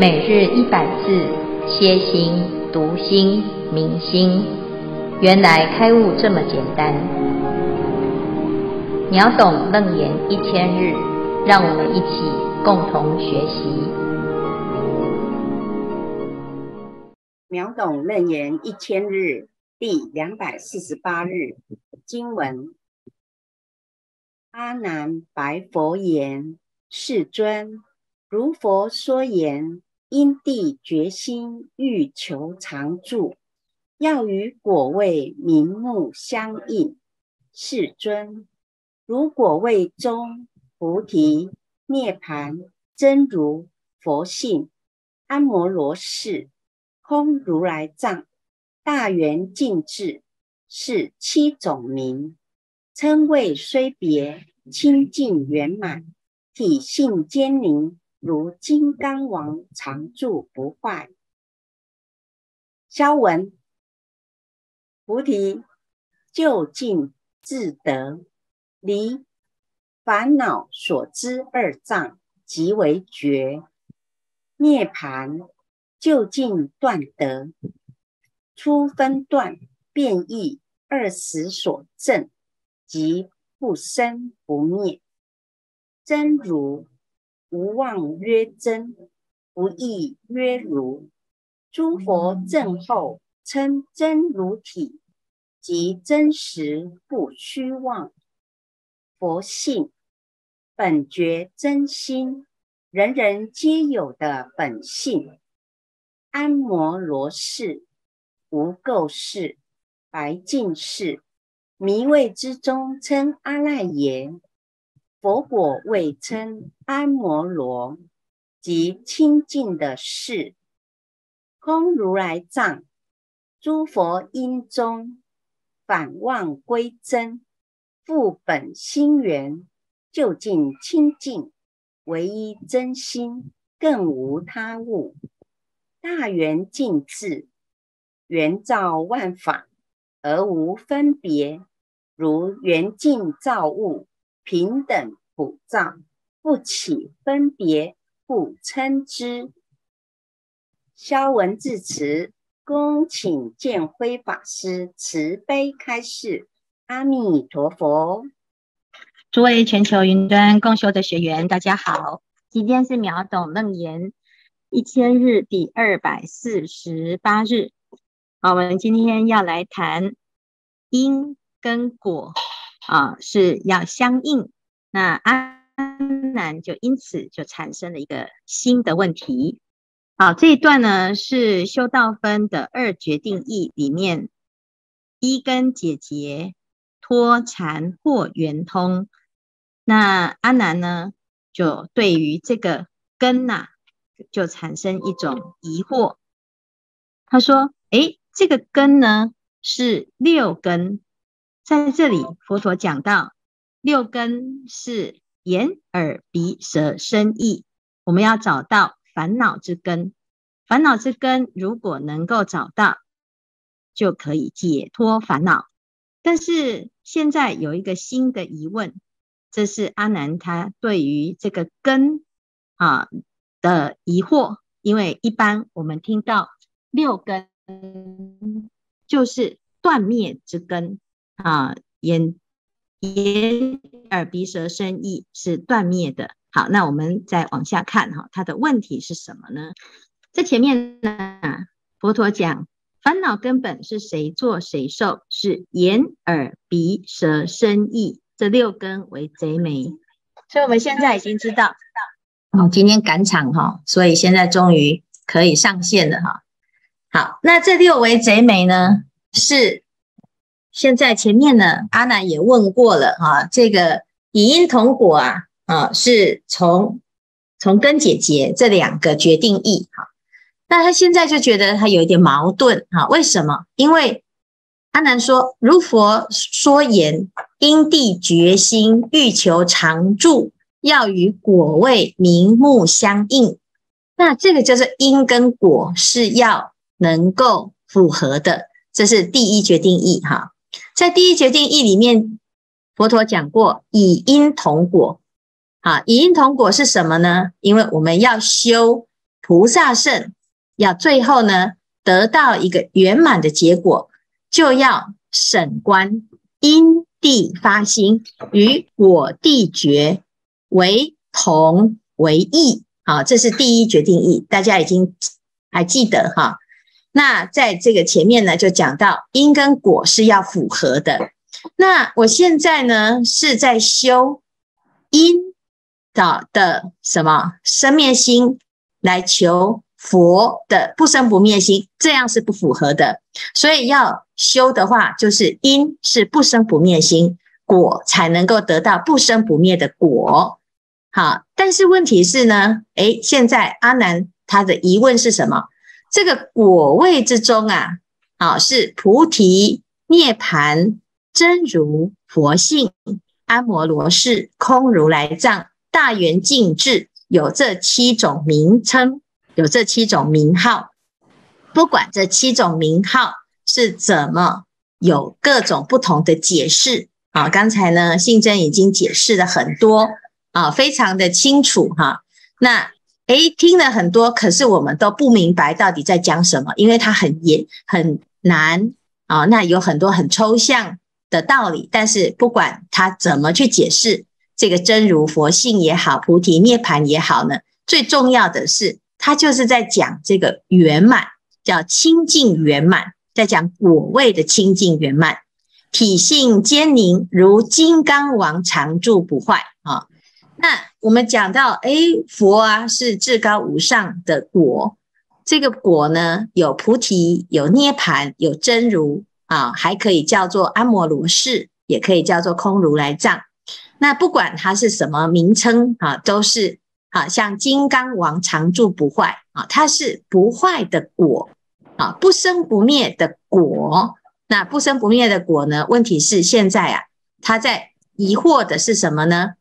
每日一百字，歇心、读心、明心，原来开悟这么简单。秒懂楞严一千日，让我们一起共同学习。秒懂楞严一千日第两百四十八日经文：阿难白佛言：“世尊，如佛说言。”因地决心欲求常住，要与果位明目相应。世尊，如果位中菩提涅盘真如佛性安摩罗氏空如来藏大圆净智是七种名，称谓虽别清净圆满，体性坚宁。如金刚王常住不坏。消文菩提就近自得，离烦恼所知二障即为觉。涅盘就近断得，初分断变异二时所证，即不生不灭真如。无妄曰真，不异曰如。诸佛正后称真如体，即真实不虚妄。佛性本觉真心，人人皆有的本性。安摩罗氏、无垢氏、白净氏，迷位之中称阿赖耶。佛果未称安摩罗，即清净的事。空如来藏，诸佛因中反望归真，复本心源，究竟清净，唯一真心，更无他物。大圆净智，圆照万法而无分别，如圆镜照物。平等普照，不起分别，不称之。萧文至此，恭请建辉法师慈悲开示。阿弥陀佛。诸位全球云端共修的学员，大家好，今天是秒懂楞严一千日第二百四十八日。我们今天要来谈因跟果。啊，是要相应。那阿难就因此就产生了一个新的问题。好，这一段呢是修道分的二决定义里面，一根解结脱禅或圆通。那阿难呢就对于这个根呐，就产生一种疑惑。他说：“哎，这个根呢是六根。”在这里，佛陀讲到六根是眼、耳、鼻、舌、身、意，我们要找到烦恼之根。烦恼之根如果能够找到，就可以解脱烦恼。但是现在有一个新的疑问，这是阿难他对于这个根啊的疑惑，因为一般我们听到六根就是断灭之根。啊，眼、眼、耳、鼻、舌、身、意是断灭的。好，那我们再往下看哈，它的问题是什么呢？在前面呢，佛陀讲烦恼根本是谁做谁受，是眼、耳、鼻、舌、身、意这六根为贼眉。所以我们现在已经知道，哦，今天赶场哈，所以现在终于可以上线了哈。好，那这六为贼眉呢，是。现在前面呢，阿难也问过了哈，这个以因同果啊，啊是从从根解结这两个决定义哈，那他现在就觉得他有一点矛盾哈，为什么？因为阿难说，如佛说言，因地决心欲求常住，要与果位明目相应，那这个就是因跟果是要能够符合的，这是第一决定义哈。在第一决定义里面，佛陀讲过以因同果，啊，以因同果是什么呢？因为我们要修菩萨圣，要最后呢得到一个圆满的结果，就要审观因地发心与果地觉为同为异。好，这是第一决定义，大家已经还记得哈。那在这个前面呢，就讲到因跟果是要符合的。那我现在呢是在修因的的什么生灭心，来求佛的不生不灭心，这样是不符合的。所以要修的话，就是因是不生不灭心，果才能够得到不生不灭的果。好，但是问题是呢，诶，现在阿难他的疑问是什么？这个果位之中啊，啊是菩提、涅盘、真如、佛性、阿摩罗氏、空如来藏、大圆净智，有这七种名称，有这七种名号。不管这七种名号是怎么有各种不同的解释啊，刚才呢信真已经解释了很多啊，非常的清楚哈。那。诶，听了很多，可是我们都不明白到底在讲什么，因为它很严很难啊。那有很多很抽象的道理，但是不管他怎么去解释这个真如佛性也好，菩提涅盘也好呢，最重要的是，他就是在讲这个圆满，叫清净圆满，在讲果位的清净圆满，体性坚宁，如金刚王常住不坏。那我们讲到，哎，佛啊是至高无上的果，这个果呢有菩提，有涅盘，有真如啊，还可以叫做阿摩罗氏，也可以叫做空如来藏。那不管它是什么名称啊，都是啊，像金刚王常住不坏啊，它是不坏的果啊，不生不灭的果。那不生不灭的果呢？问题是现在啊，他在疑惑的是什么呢？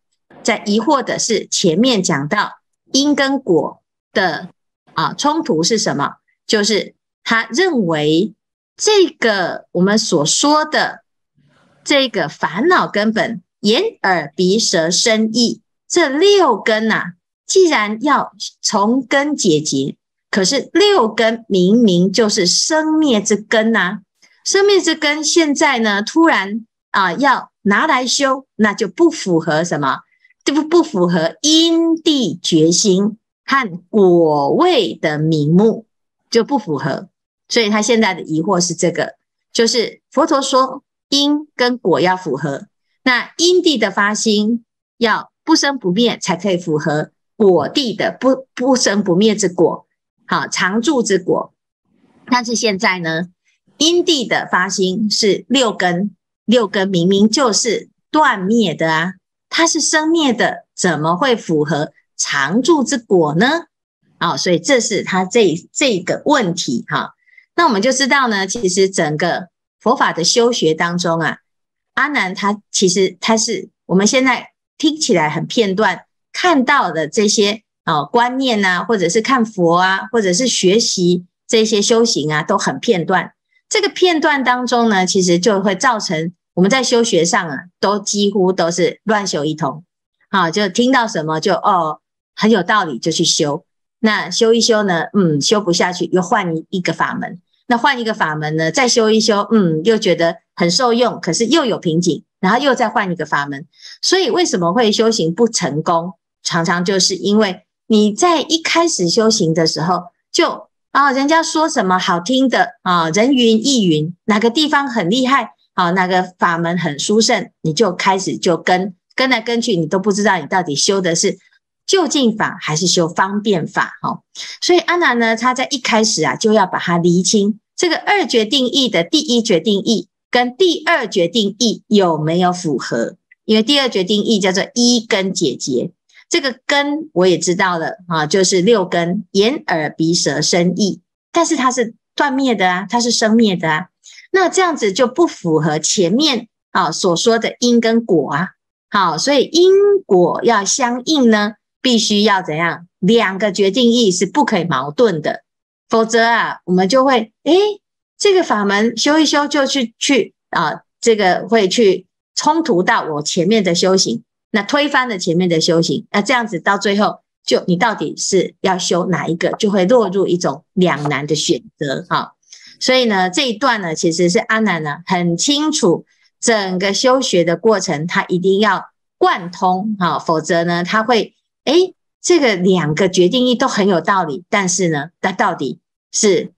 在疑惑的是前面讲到因跟果的啊冲突是什么？就是他认为这个我们所说的这个烦恼根本眼耳鼻舌身意这六根呐，既然要从根解决，可是六根明明就是生灭之根呐，生灭之根现在呢突然啊要拿来修，那就不符合什么？这不不符合因地决心和果位的名目，就不符合。所以他现在的疑惑是这个，就是佛陀说因跟果要符合，那因地的发心要不生不灭，才可以符合果地的不不生不灭之果，好常住之果。但是现在呢，因地的发心是六根，六根明明就是断灭的啊。它是生灭的，怎么会符合常住之果呢？啊，所以这是他这这个问题哈。那我们就知道呢，其实整个佛法的修学当中啊，阿难他其实他是我们现在听起来很片段看到的这些啊观念呐，或者是看佛啊，或者是学习这些修行啊，都很片段。这个片段当中呢，其实就会造成。我们在修学上啊，都几乎都是乱修一通，啊，就听到什么就哦很有道理就去修，那修一修呢，嗯，修不下去又换一个法门，那换一个法门呢，再修一修，嗯，又觉得很受用，可是又有瓶颈，然后又再换一个法门，所以为什么会修行不成功？常常就是因为你在一开始修行的时候，就啊，人家说什么好听的啊，人云亦云，哪个地方很厉害。好，那个法门很殊胜，你就开始就跟跟来跟去，你都不知道你到底修的是就近法还是修方便法。哈，所以阿难呢，他在一开始啊，就要把它厘清这个二决定义的第一决定义跟第二决定义有没有符合。因为第二决定义叫做一根解结，这个根我也知道了啊，就是六根眼耳鼻舌身意，但是它是断灭的啊，它是生灭的啊。那这样子就不符合前面啊所说的因跟果啊，好，所以因果要相应呢，必须要怎样？两个决定义是不可以矛盾的，否则啊，我们就会诶，这个法门修一修就去去啊，这个会去冲突到我前面的修行，那推翻了前面的修行，那这样子到最后就你到底是要修哪一个，就会落入一种两难的选择哈。所以呢，这一段呢，其实是阿难呢很清楚整个修学的过程，他一定要贯通哈，否则呢，他会诶这个两个决定义都很有道理，但是呢，它到底是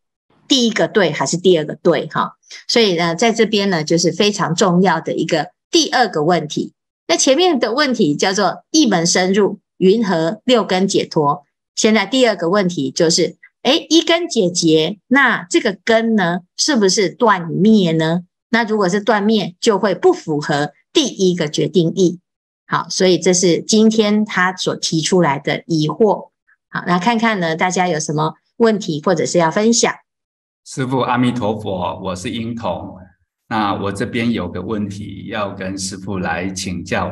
第一个对还是第二个对哈？所以呢，在这边呢，就是非常重要的一个第二个问题。那前面的问题叫做一门深入，云何六根解脱？现在第二个问题就是，哎，一根解结，那这个根呢，是不是断灭呢？那如果是断灭，就会不符合第一个决定义。好，所以这是今天他所提出来的疑惑。好，来看看呢，大家有什么问题或者是要分享？师父阿弥陀佛，我是英童。那我这边有个问题要跟师父来请教。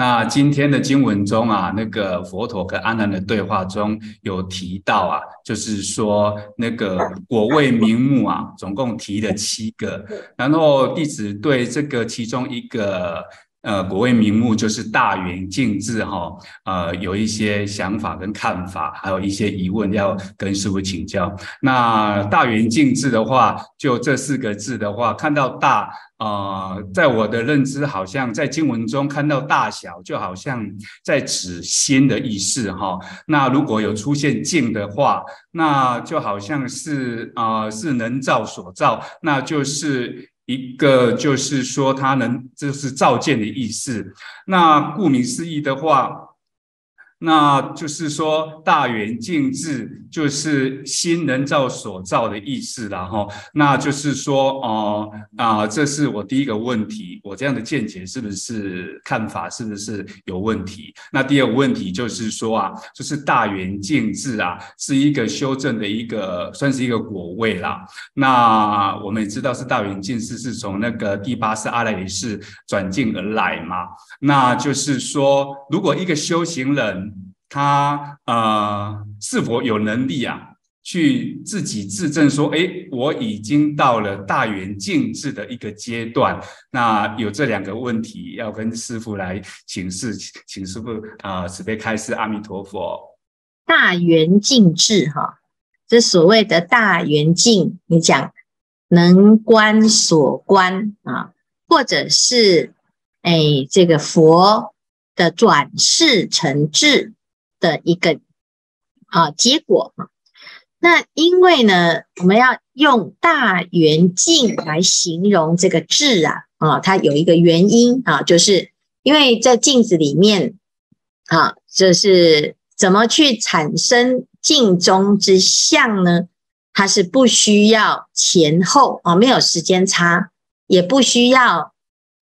那今天的经文中啊，那个佛陀跟阿难的对话中有提到啊，就是说那个果位名目啊，总共提了七个，然后弟子对这个其中一个。呃，国位名目就是大圆净智哈，呃，有一些想法跟看法，还有一些疑问要跟师傅请教。那大圆净智的话，就这四个字的话，看到大，呃，在我的认知，好像在经文中看到大小，就好像在指心的意思哈。那如果有出现净的话，那就好像是啊，是能造所造，那就是。一个就是说，它能这是造见的意思。那顾名思义的话。那就是说，大圆净智就是心能造所造的意思了哈。那就是说，哦啊，这是我第一个问题，我这样的见解是不是看法是不是有问题？那第二个问题就是说啊，就是大圆净智啊，是一个修正的一个，算是一个果位啦。那我们也知道是大圆净智是从那个第八世阿赖耶识转进而来嘛。那就是说，如果一个修行人，他呃是否有能力啊，去自己自证说，哎，我已经到了大圆净智的一个阶段？那有这两个问题要跟师傅来请示，请师傅啊，慈悲开示，阿弥陀佛。大圆净智哈，这所谓的大圆净，你讲能观所观啊，或者是哎这个佛的转世成智。的一个啊结果哈，那因为呢，我们要用大圆镜来形容这个智啊啊，它有一个原因啊，就是因为在镜子里面啊，这是怎么去产生镜中之相呢？它是不需要前后啊，没有时间差，也不需要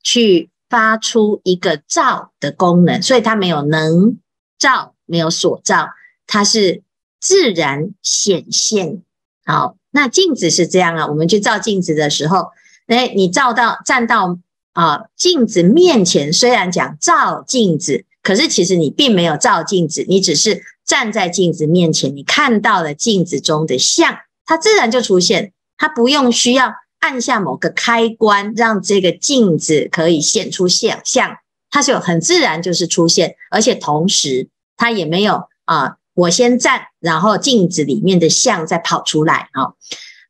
去发出一个照的功能，所以它没有能照。没有所照，它是自然显现。好，那镜子是这样啊。我们去照镜子的时候，哎，你照到站到啊镜子面前，虽然讲照镜子，可是其实你并没有照镜子，你只是站在镜子面前，你看到了镜子中的像，它自然就出现，它不用需要按下某个开关，让这个镜子可以现出像像，它就很自然就是出现，而且同时。他也没有啊，我先站，然后镜子里面的像再跑出来啊。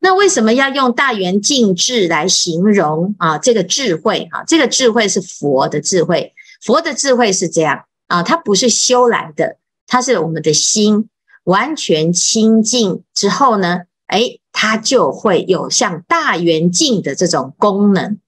那为什么要用大圆镜智来形容啊？这个智慧啊，这个智慧是佛的智慧，佛的智慧是这样啊，它不是修来的，它是我们的心完全清净之后呢，哎，它就会有像大圆镜的这种功能。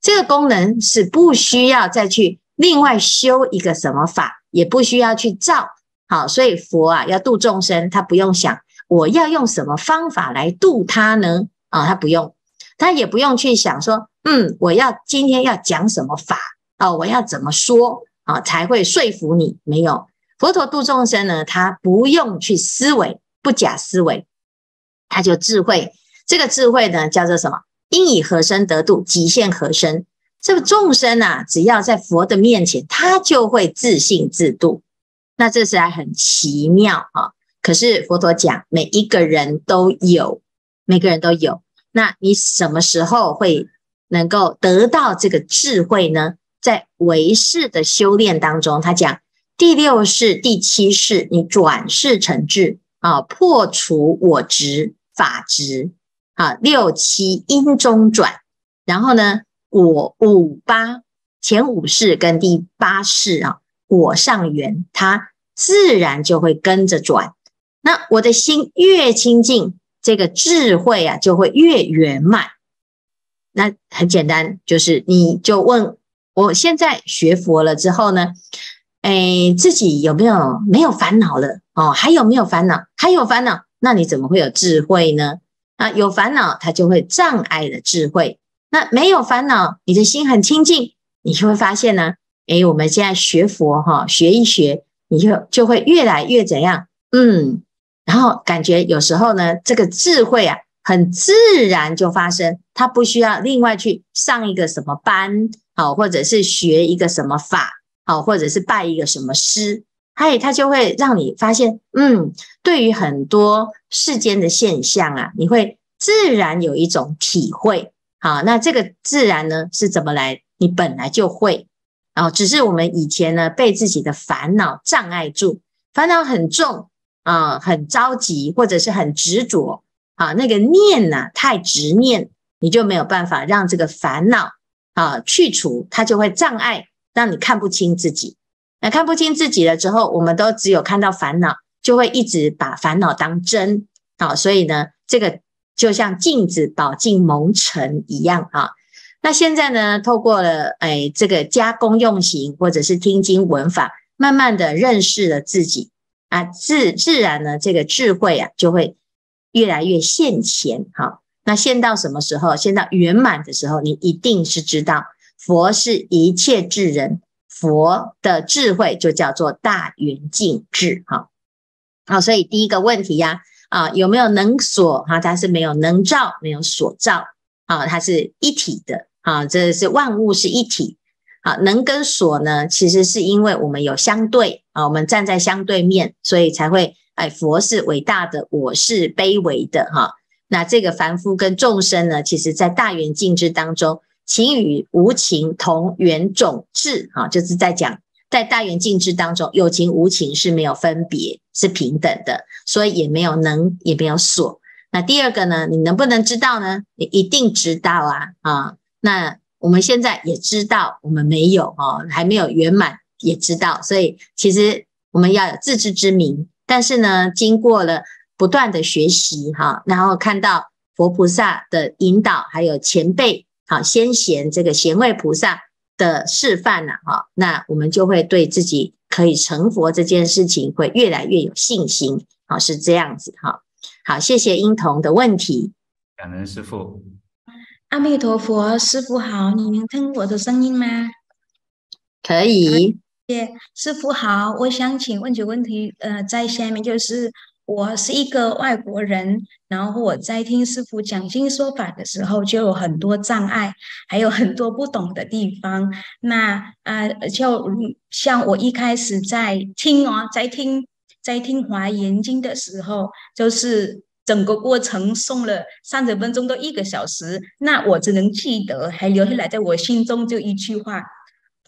这个功能是不需要再去另外修一个什么法。也不需要去造好，所以佛啊要度众生，他不用想我要用什么方法来度他呢？啊，他不用，他也不用去想说，嗯，我要今天要讲什么法啊？我要怎么说啊才会说服你？没有，佛陀度众生呢，他不用去思维，不假思维，他就智慧。这个智慧呢，叫做什么？因以何身得度？极限何身？这个众生啊，只要在佛的面前，他就会自信自度。那这是还很奇妙啊！可是佛陀讲，每一个人都有，每个人都有。那你什么时候会能够得到这个智慧呢？在唯识的修炼当中，他讲第六世、第七世，你转世成智啊，破除我执、法执啊，六七因中转，然后呢，我五八前五世跟第八世啊，我上缘，它自然就会跟着转。那我的心越清净，这个智慧啊就会越圆满。那很简单，就是你就问我现在学佛了之后呢，哎，自己有没有没有烦恼了？哦，还有没有烦恼？还有烦恼，那你怎么会有智慧呢？啊，有烦恼，它就会障碍了智慧。那没有烦恼，你的心很清净，你就会发现呢，哎，我们现在学佛哈，学一学，你就就会越来越怎样？嗯。然后感觉有时候呢，这个智慧啊，很自然就发生，它不需要另外去上一个什么班，好，或者是学一个什么法，好，或者是拜一个什么师，嗨，它就会让你发现，嗯，对于很多世间的现象啊，你会自然有一种体会，好，那这个自然呢是怎么来？你本来就会，哦，只是我们以前呢被自己的烦恼障碍住，烦恼很重。啊，很着急，或者是很执着啊，那个念呢太执念，你就没有办法让这个烦恼啊去除，它就会障碍，让你看不清自己。那看不清自己了之后，我们都只有看到烦恼，就会一直把烦恼当真啊。所以呢，这个就像镜子宝镜蒙尘一样啊。那现在呢，透过了哎这个加工用行，或者是听经闻法，慢慢的认识了自己。啊，自自然呢，这个智慧啊，就会越来越现前。哈，那现到什么时候？现到圆满的时候，你一定是知道，佛是一切智人，佛的智慧就叫做大圆净智。哈，好，所以第一个问题呀，啊有没有能所？哈，它是没有能照，没有所照。啊，它是一体的。啊，这是万物是一体。啊，能跟所呢，其实是因为我们有相对啊，我们站在相对面，所以才会哎，佛是伟大的，我是卑微的哈。那这个凡夫跟众生呢，其实在大圆净智当中，情与无情同源种智啊，就是在讲在大圆镜智当中，有情无情是没有分别，是平等的，所以也没有能，也没有所。那第二个呢，你能不能知道呢？你一定知道啊啊，那。我们现在也知道，我们没有哦，还没有圆满，也知道，所以其实我们要有自知之明。但是呢，经过了不断的学习哈，然后看到佛菩萨的引导，还有前辈好先贤这个贤位菩萨的示范呢，哈，那我们就会对自己可以成佛这件事情会越来越有信心，好是这样子哈。好，谢谢英童的问题，感恩师父。阿弥陀佛，师傅好，你能听我的声音吗？可以。谢师傅好，我想请问几个问题。呃，在下面就是我是一个外国人，然后我在听师傅讲经说法的时候，就有很多障碍，还有很多不懂的地方。那啊，就像我一开始在听哦，在听在听华严经的时候，就是。整个过程送了三十分钟到一个小时，那我只能记得，还留下来在我心中就一句话：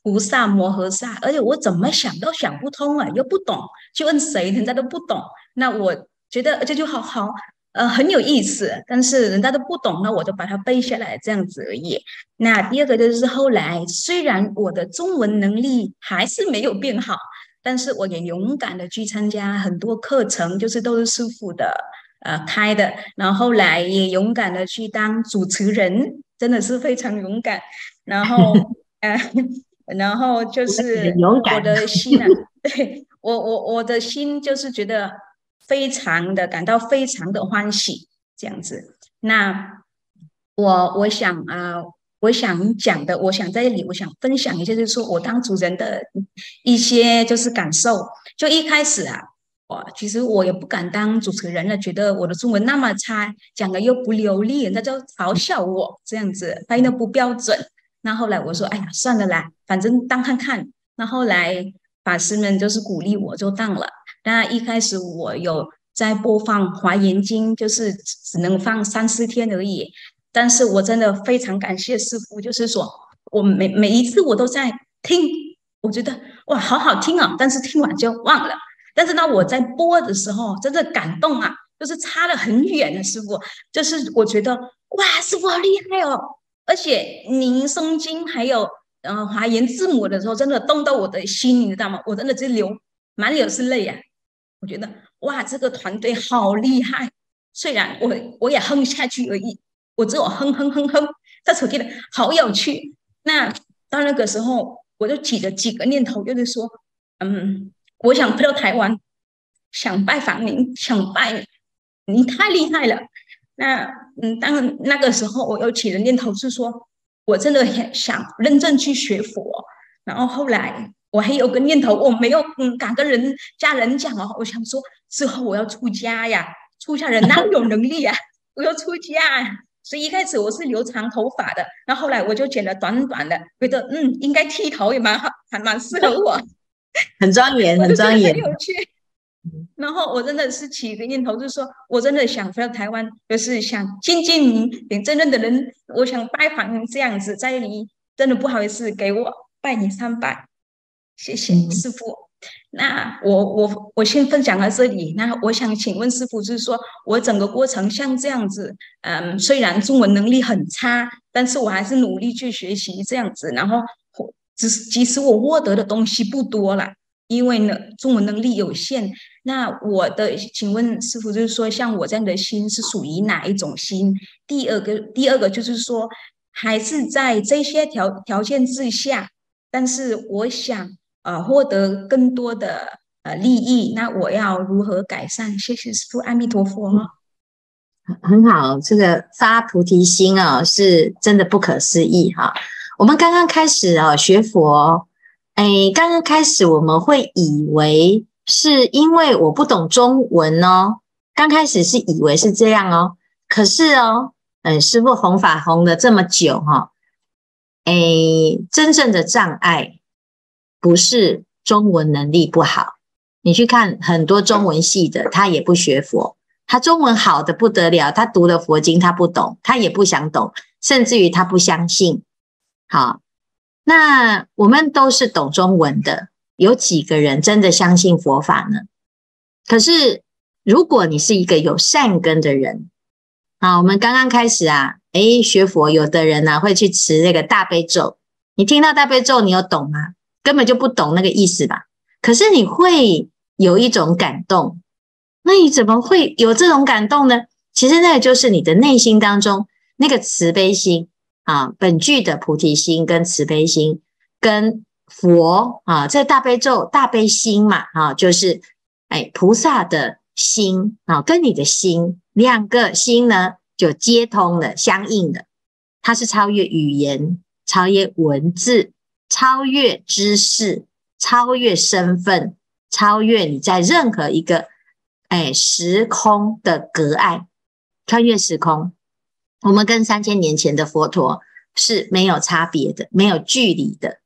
菩萨摩诃萨。而且我怎么想都想不通啊，又不懂，去问谁，人家都不懂。那我觉得这就好好，呃，很有意思。但是人家都不懂，那我就把它背下来，这样子而已。那第二个就是后来，虽然我的中文能力还是没有变好，但是我也勇敢的去参加很多课程，就是都是师傅的。呃，开的，然后后来也勇敢的去当主持人，真的是非常勇敢。然后，呃，然后就是我的心啊，对我我我的心就是觉得非常的感到非常的欢喜这样子。那我我想啊，我想讲的，我想在这里，我想分享一下，就是说我当主人的一些就是感受。就一开始啊。我，其实我也不敢当主持人了，觉得我的中文那么差，讲的又不流利，人家就嘲笑我这样子，发音的不标准。那后来我说，哎呀，算了啦，反正当看看。那后来法师们就是鼓励我，就当了。那一开始我有在播放《华严经》，就是只能放三四天而已。但是我真的非常感谢师傅，就是说我每每一次我都在听我觉得哇，好好听啊！但是听完就忘了。但是呢，我在播的时候真的感动啊，就是差了很远的师傅，就是我觉得哇，师傅好厉害哦！而且您诵经还有然后华严字母的时候，真的动到我的心，你知道吗？我真的直流满眼是泪呀！我觉得哇，这个团队好厉害。虽然我我也哼不下去而已，我只有哼哼哼哼，但是我觉得好有趣。那到那个时候，我就起了几个念头，就是说，嗯，我想飞到台湾，想拜访您，想拜你，您太厉害了。那嗯，当那个时候，我又起了念头，是说我真的很想认真去学佛。然后后来我还有个念头，我没有嗯敢跟人家人讲哦，我想说之后我要出家呀，出家人哪有能力呀？我要出家。所以一开始我是留长头发的，然后后来我就剪了短短的，觉得嗯，应该剃头也蛮好，还蛮适合我，很庄严，很庄严，很有趣。然后我真的是起一个念头，就是说我真的想回到台湾，就是想见见您，连真正的人，我想拜访您这样子，在你真的不好意思，给我拜你三拜，谢谢师傅。那我我我先分享到这里。那我想请问师傅，就是说我整个过程像这样子，嗯，虽然中文能力很差，但是我还是努力去学习这样子。然后，只是即使我获得的东西不多了。因为呢，中文能力有限，那我的请问师傅，就是说，像我这样的心是属于哪一种心？第二个，第二个就是说，还是在这些条条件之下，但是我想呃获得更多的呃利益，那我要如何改善？谢谢师傅，阿弥陀佛。很好，这个发菩提心啊，是真的不可思议哈。我们刚刚开始啊学佛。哎，刚刚开始我们会以为是因为我不懂中文哦，刚开始是以为是这样哦。可是哦，嗯，师傅弘法弘了这么久哈，哎，真正的障碍不是中文能力不好。你去看很多中文系的，他也不学佛，他中文好的不得了，他读了佛经他不懂，他也不想懂，甚至于他不相信。好。那我们都是懂中文的，有几个人真的相信佛法呢？可是如果你是一个有善根的人，啊，我们刚刚开始啊，诶，学佛，有的人呢会去持那个大悲咒，你听到大悲咒，你有懂吗？根本就不懂那个意思吧？可是你会有一种感动，那你怎么会有这种感动呢？其实那个就是你的内心当中那个慈悲心。啊，本具的菩提心跟慈悲心，跟佛啊，在大悲咒大悲心嘛，啊，就是哎菩萨的心啊，跟你的心两个心呢就接通了，相应的，它是超越语言，超越文字，超越知识，超越身份，超越你在任何一个哎时空的隔碍，穿越时空。我们跟三千年前的佛陀是没有差别的，没有距离的。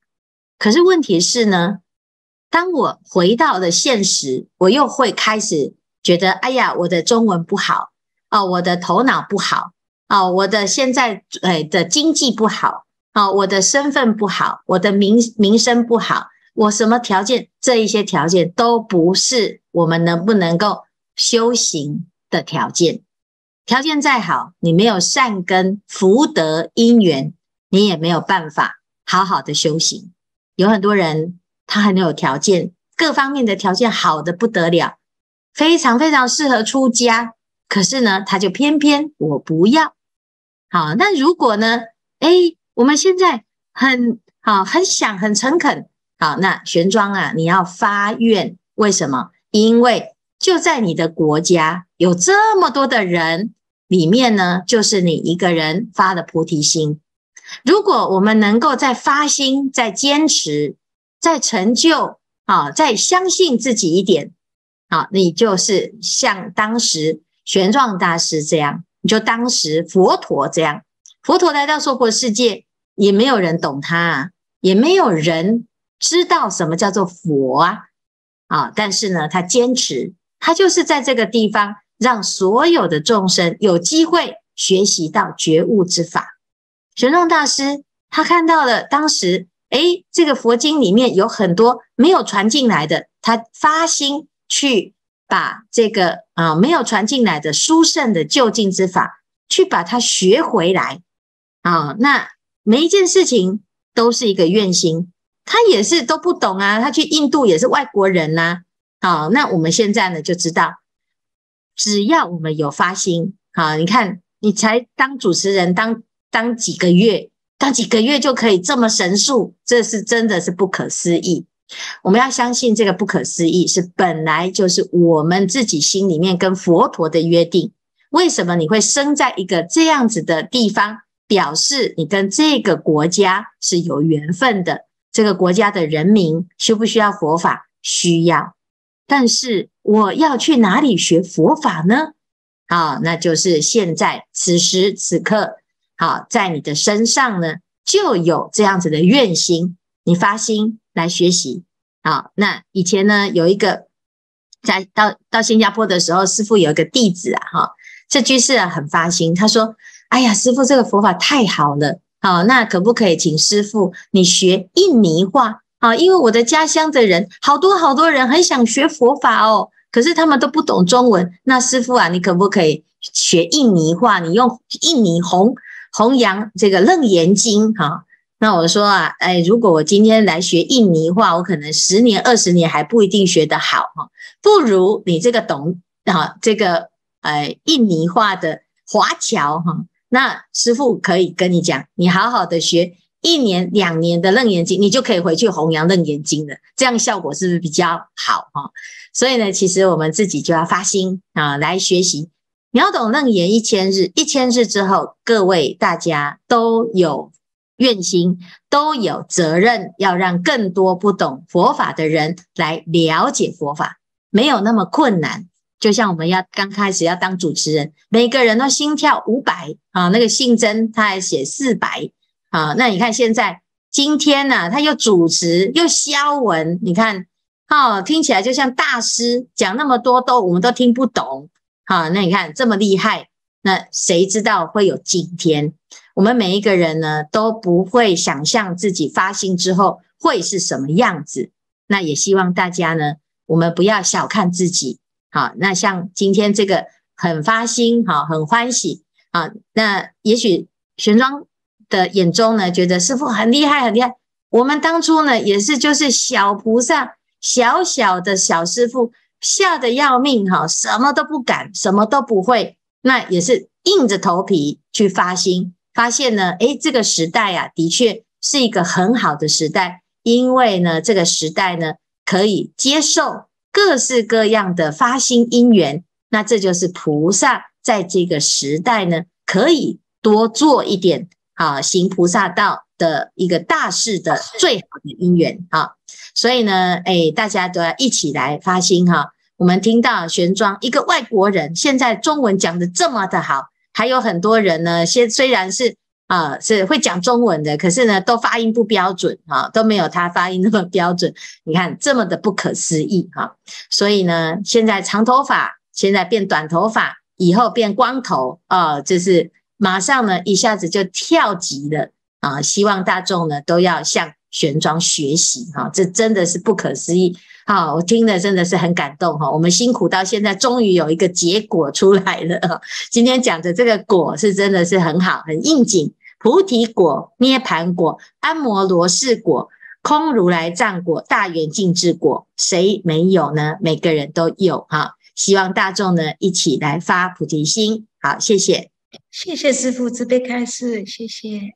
可是问题是呢，当我回到了现实，我又会开始觉得，哎呀，我的中文不好哦，我的头脑不好哦，我的现在哎的经济不好哦，我的身份不好，我的名名声不好，我什么条件？这一些条件都不是我们能不能够修行的条件。条件再好，你没有善根福德因缘，你也没有办法好好的修行。有很多人他很有条件，各方面的条件好的不得了，非常非常适合出家。可是呢，他就偏偏我不要。好，那如果呢？哎，我们现在很好，很想，很诚恳。好，那玄奘啊，你要发愿，为什么？因为。就在你的国家有这么多的人里面呢，就是你一个人发的菩提心。如果我们能够再发心、再坚持、再成就啊，再相信自己一点啊，你就是像当时玄奘大师这样，你就当时佛陀这样。佛陀来到娑婆世界，也没有人懂他，也没有人知道什么叫做佛啊啊！但是呢，他坚持。他就是在这个地方，让所有的众生有机会学习到觉悟之法。玄奘大师他看到了当时，诶，这个佛经里面有很多没有传进来的，他发心去把这个啊没有传进来的殊胜的就近之法，去把它学回来啊。那每一件事情都是一个愿心，他也是都不懂啊，他去印度也是外国人呐。好，那我们现在呢就知道，只要我们有发心，好，你看你才当主持人当当几个月。当几个月就可以这么神速，这是真的是不可思议。我们要相信这个不可思议是本来就是我们自己心里面跟佛陀的约定。为什么你会生在一个这样子的地方？表示你跟这个国家是有缘分的。这个国家的人民需不需要佛法？需要。但是我要去哪里学佛法呢？啊，那就是现在此时此刻。好，在你的身上呢，就有这样子的愿心，你发心来学习。好，那以前呢，有一个在到到新加坡的时候，师傅有一个弟子啊，哈，这居士啊很发心，他说：“哎呀，师傅这个佛法太好了，好，那可不可以请师傅你学印尼话？啊，因为我的家乡的人好多好多人很想学佛法哦，可是他们都不懂中文。那师傅啊，你可不可以学印尼话？你用印尼红。”弘扬这个楞严经哈，那我说啊，哎，如果我今天来学印尼话，我可能十年二十年还不一定学得好哈，不如你这个懂啊，这个呃印尼话的华侨哈，那师傅可以跟你讲，你好好的学一年两年的楞严经，你就可以回去弘扬楞严经了，这样效果是不是比较好哈？所以呢，其实我们自己就要发心啊，来学习。秒懂楞严一千日，一千日之后，各位大家都有愿心，都有责任，要让更多不懂佛法的人来了解佛法，没有那么困难。就像我们要刚开始要当主持人，每个人都心跳五百啊，那个信真他还写四百啊。那你看现在今天呢，他又主持又消文，你看哦，听起来就像大师讲那么多，都我们都听不懂。好，那你看这么厉害，那谁知道会有今天？我们每一个人呢都不会想象自己发心之后会是什么样子。那也希望大家呢，我们不要小看自己。好，那像今天这个很发心，好，很欢喜啊。那也许玄奘的眼中呢，觉得师傅很厉害，很厉害。我们当初呢，也是就是小菩萨，小小的小师傅。吓得要命哈，什么都不敢，什么都不会，那也是硬着头皮去发心，发现呢，诶，这个时代啊，的确是一个很好的时代，因为呢，这个时代呢，可以接受各式各样的发心因缘，那这就是菩萨在这个时代呢，可以多做一点啊，行菩萨道的一个大事的最好的因缘啊，所以呢，诶，大家都要一起来发心哈。我们听到玄奘一个外国人，现在中文讲的这么的好，还有很多人呢，先虽然是啊是会讲中文的，可是呢都发音不标准啊，都没有他发音那么标准。你看这么的不可思议哈，所以呢，现在长头发，现在变短头发，以后变光头啊，就是马上呢一下子就跳级了啊！希望大众呢都要向玄奘学习哈，这真的是不可思议。好，我听了真的是很感动哈。我们辛苦到现在，终于有一个结果出来了。今天讲的这个果是真的是很好，很应景。菩提果、涅盘果、安摩罗氏果、空如来藏果、大圆净智果，谁没有呢？每个人都有哈。希望大众呢一起来发菩提心。好，谢谢，谢谢师傅慈悲开示，谢谢。